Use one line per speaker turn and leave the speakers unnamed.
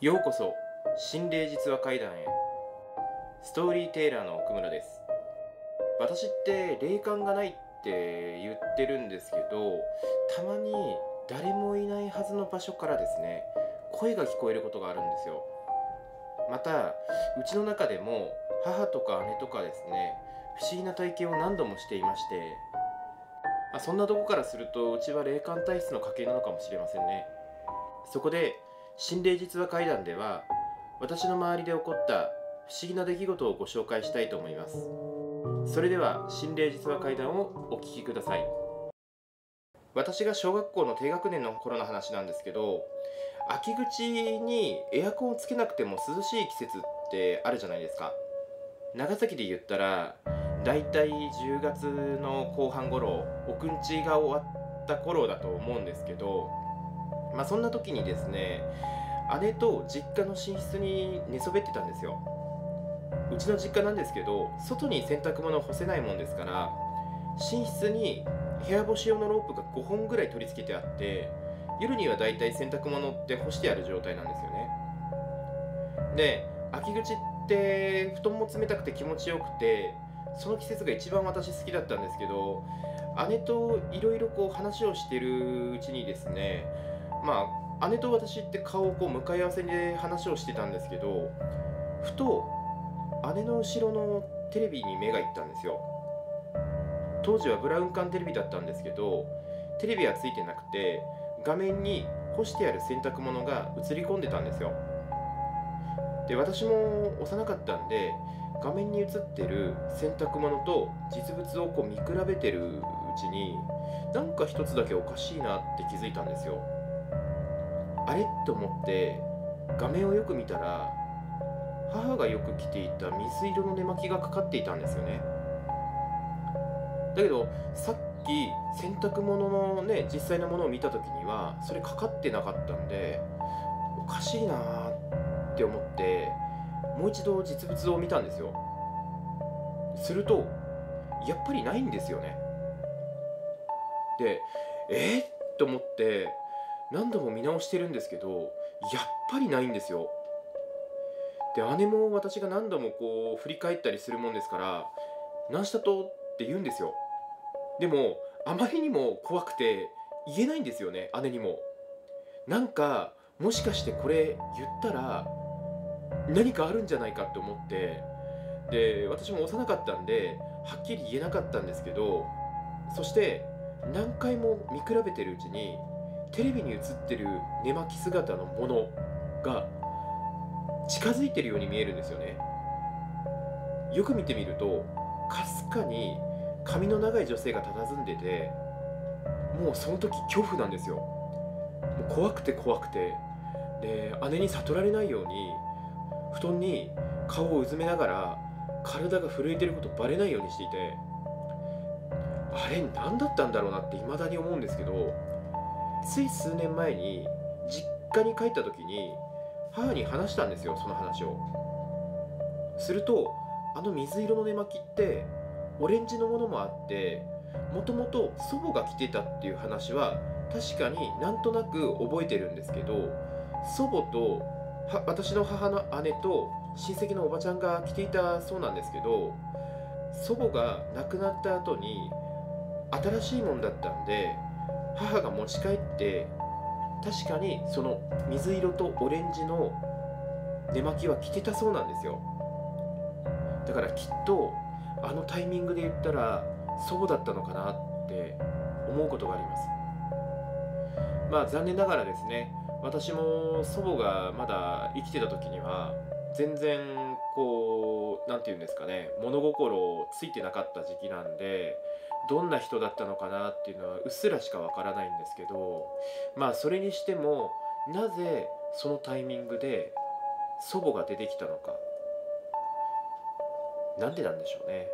ようこそ心霊実話怪談へ。ストーリーテイラーの奥村です。私って霊感がないって言ってるんですけどたまに誰もいないはずの場所からですね声が聞こえることがあるんですよ。またうちの中でも母とか姉とかですね不思議な体験を何度もしていましてまあ、そんなとこからするとうちは霊感体質の家系なのかもしれませんね。そこで心霊実話怪談では私の周りで起こった不思議な出来事をご紹介したいと思います。それでは心霊実話怪談をお聞きください。私が小学校の低学年の頃の話なんですけど秋口にエアコンをつけなくても涼しい季節ってあるじゃないですか。長崎で言ったらだいたい10月の後半頃おくんちが終わった頃だと思うんですけどまあそんな時にですね姉と実家の寝室に寝そべってたんですよ。うちの実家なんですけど外に洗濯物を干せないもんですから寝室に部屋干し用のロープが5本ぐらい取り付けてあって夜にはだいたい洗濯物って干してある状態なんですよね。で秋口って布団も冷たくて気持ちよくてその季節が一番私好きだったんですけど姉といろいろこう話をしてるうちにですねまあ姉と私って顔をこう向かい合わせで話をしてたんですけどふと姉の後ろのテレビに目がいったんですよ。当時はブラウン管テレビだったんですけどテレビはついてなくて画面に干してある洗濯物が映り込んでたんですよ。で私も幼かったんで画面に映ってる洗濯物と実物をこう見比べてるうちになんか一つだけおかしいなって気づいたんですよ。あれ？と思って画面をよく見たら母がよく着ていた水色の寝巻きがかかっていたんですよね。だけどさっき洗濯物のね実際のものを見た時にはそれかかってなかったんでおかしいなって思ってもう一度実物を見たんですよ。するとやっぱりないんですよね。でえー、と思って何度も見直してるんですけどやっぱりないんですよで姉も私が何度もこう振り返ったりするもんですから「何したと?」って言うんですよでもあまりにも怖くて言えないんですよね姉にもなんかもしかしてこれ言ったら何かあるんじゃないかって思ってで私も幼かったんではっきり言えなかったんですけどそして何回も見比べてるうちにテレビに映ってる寝巻き姿のものが近づいてるように見えるんですよね。よく見てみるとかすかに髪の長い女性が佇んでてもうその時恐怖なんですよ。もう怖くて怖くて。で姉に悟られないように布団に顔をうずめながら体が震えてることバレないようにしていてあれ何だったんだろうなって未だに思うんですけどつい数年前に実家に帰った時に母に話したんですよその話を。するとあの水色の寝巻きってオレンジのものもあってもともと祖母が着てたっていう話は確かになんとなく覚えてるんですけど祖母と私の母の姉と親戚のおばちゃんが着ていたそうなんですけど祖母が亡くなった後に新しいもんだったんで母が持ち帰って確かにその水色とオレンジの寝巻きは着てたそうなんですよ。だからきっとあのタイミングで言ったら祖母だったのかなって思うことがあります。まあ残念ながらですね私も祖母がまだ生きてた時には全然こう何て言うんですかね物心ついてなかった時期なんでどんな人だったのかなっていうのはうっすらしかわからないんですけどまあそれにしてもなぜそのタイミングで祖母が出てきたのか。なんでなんでしょうね。